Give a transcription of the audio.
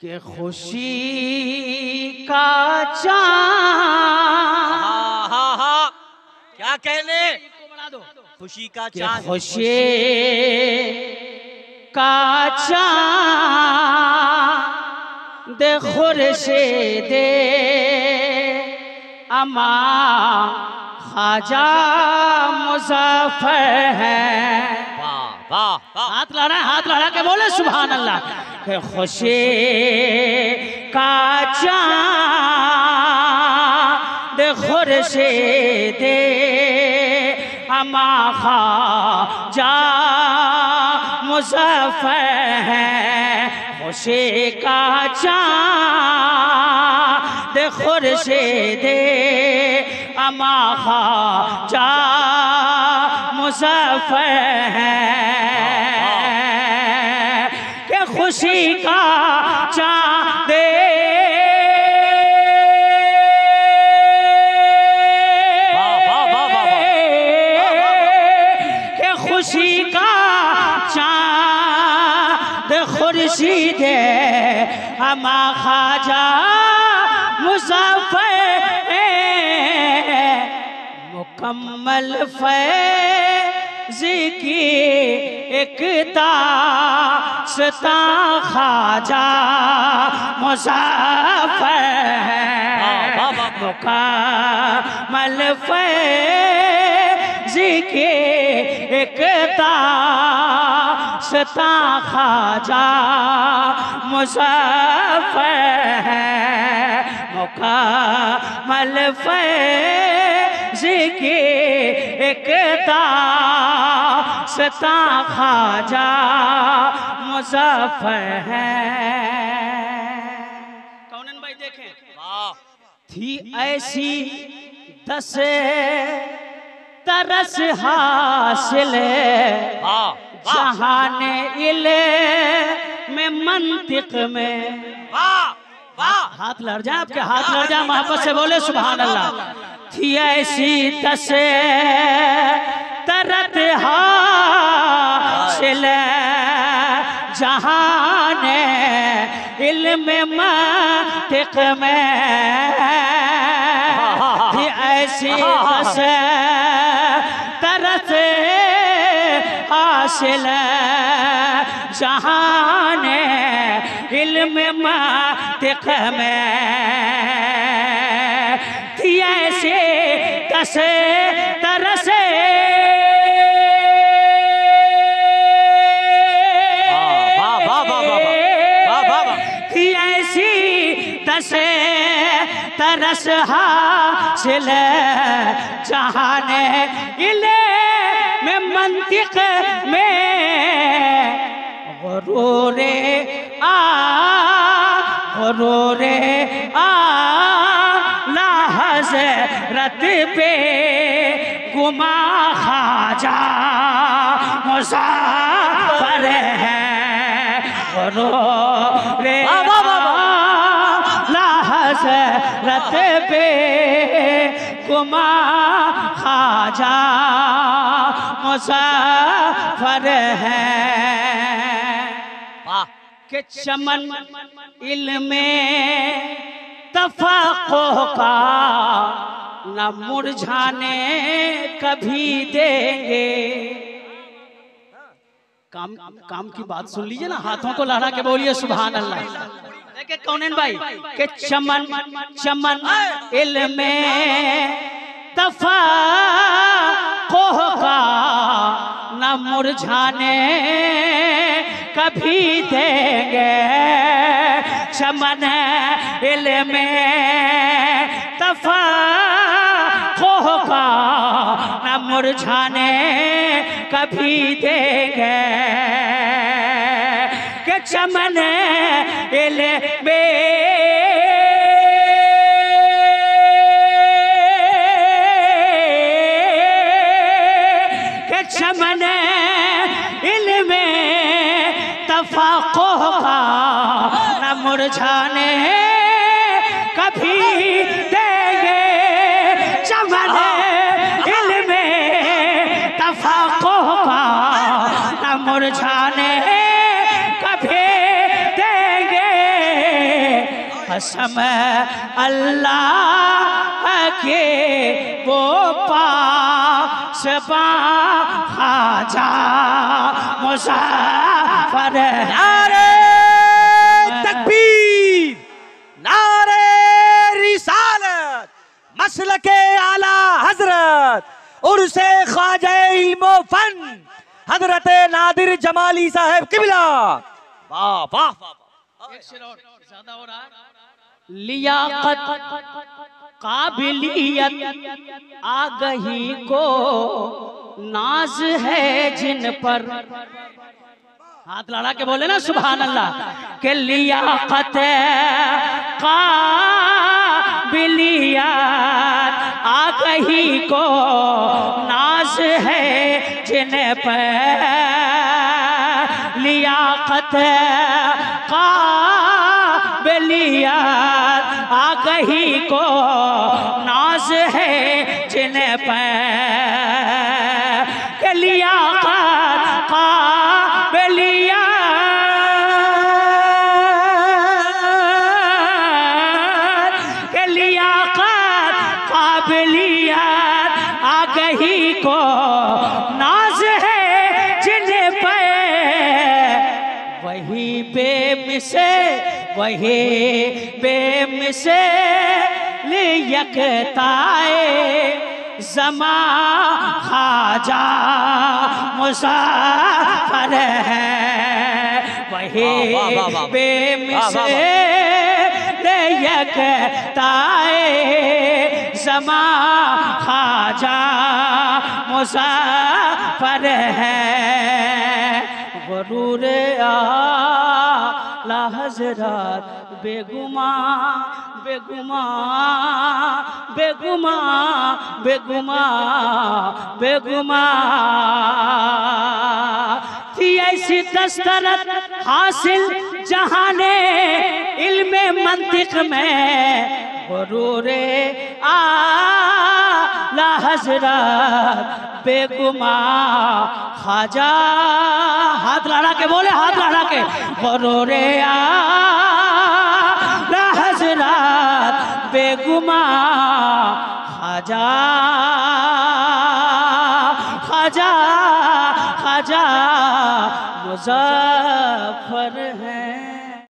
के खुशी का चाँद। हाँ हाँ हाँ। क्या कहने? खुशी का चाँद। खुशी का चाँद। खुर्शीद अमा ख्वाजा मुजफ्फर है। हाथ लड़ा हाथ लड़ा के बोले सुबह अल्लाह खुशे का चाँद दे अमा खा जा मुसफ है। उसे काचा खुर से दे अमाखा चा मुसफ़ के खुशी का चा दे चाँद खुर्शीद अमा खाजा मुजफ्फर मुकम्मल फैज की एकता सता खाजा मुसाफर। मुकम्मल फैज की एकता सता खाजा मुसाफर मुकम्मल फैज की एकता सता खाजा मुजफ्फर है। कौनन भाई देखें? वाह। थी ऐसी दस तरस हासिल। वाह। जहान इल में मंतिक में। वाह वाह। हाथ लड़ जाए आपके हाथ लड़ जाए मोहब्बत से बोले सुबह अल्लाह थी ऐसी दस तरत हासिल जहान इल्म मंतिक में। थी ऐसी दस हासिल जहान इल्म मातिक में थी ऐसे तसे तरसे। तरसे तरस हासिल चाहने इल्म मंतिक में गरूरे आ गरूरे आ ला हज़रत पे गुमा खाजा मुसाफर है गरूरे वाह, वाह, वाह, ला हज़रत पे गुमा खाजा मुसाफर है के चमन इल्म तफाको का न मुरझाने कभी देंगे। काम काम की बात सुन लीजिए ना हाथों को लहरा के बोलिए सुभान अल्लाह देखे कौन भाई के चमन चमन इल्म तफा मुरझाने कभी देंगे चमन इल्म तफा का न मुरझाने कभी देंगे के चमन इल्म के चमन मुरझाने कभी देंगे चमन दिल में तफाको का न मुरझाने कभी देंगे। कसम अल्लाह के वो पास खाजा मुसाफर नारे। मसल के आला हज़रत उर्से इल्मो फन हज़रत नादिर जमाली साहब किबला। वाह वाह लियाकत काबिलियत आगही को नाज है जिन पर। हाथ लड़ा के बोले ना सुबह अल्लाह के लियाकत काबिलियत आगही को नाज है जिन पर लियाकत काबिलियत आगही को नाज है जिन पर के लियाकत काबिलियत के आगही को नाज है जिन पे। वही बेमिसे वही बेमिसे यकताए जमा खाजा मुसाफर है। वही। बेमिसे यकताए जमा खाजा मुसाफर है। गरूर आला हज़रत, बेगुमा बेगुमा बेगुमा बेगुमा बेगुमा। थी ऐसी दस्तरत हासिल जहाँ ने इल्म मंतिक में गरूर आला हज़रत बेगुमा खाजा हाथ लड़ा के बोले, हाथ लड़ा के गरूरे आला हज़रत बेगुमा खाजा खाजा खाजा मुजफ्फर है।